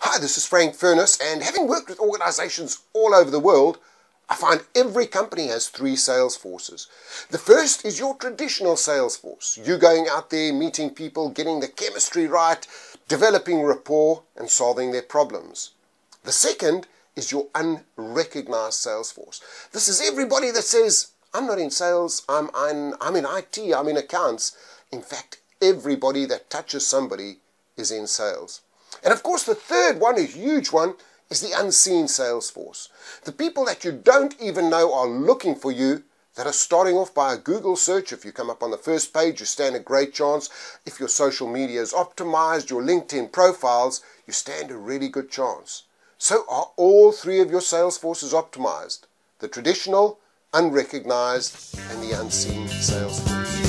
Hi, this is Frank Furness, and having worked with organizations all over the world, I find every company has three sales forces. The first is your traditional sales force. You going out there, meeting people, getting the chemistry right, developing rapport, and solving their problems. The second is your unrecognized sales force. This is everybody that says, I'm not in sales, I'm, I'm, I'm in IT, I'm in accounts. In fact, everybody that touches somebody is in sales. And of course, the third one, a huge one, is the unseen sales force. The people that you don't even know are looking for you that are starting off by a Google search. If you come up on the first page, you stand a great chance. If your social media is optimized, your LinkedIn profiles, you stand a really good chance. So are all three of your sales forces optimized? The traditional, unrecognized, and the unseen sales force.